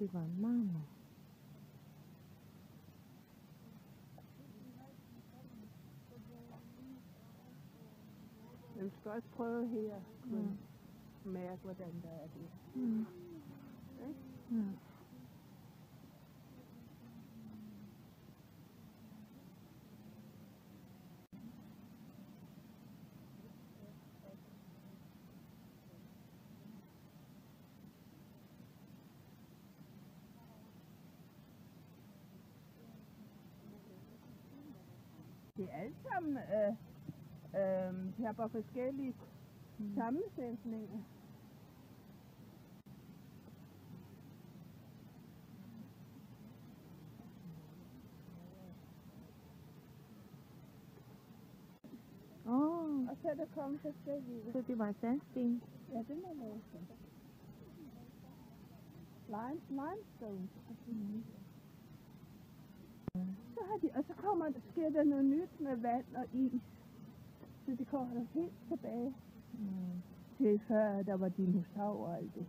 det var marmor. Man skal også prøve her at kunne Mm. mærke, hvordan der er det. Mm. Ikke? Ja. Det er alle sammen, øh, øh, de har bare forskellige Mm. sammensætninger. Åh, Og så er der kommet forskellige. så det var sandsten. Ja, det må man også. Lime, limestone. Mm. Har de, og så kommer, der, sker der noget nyt med vand og is. Så det kommer helt tilbage Mm. til før der var dinosaurer og alt det.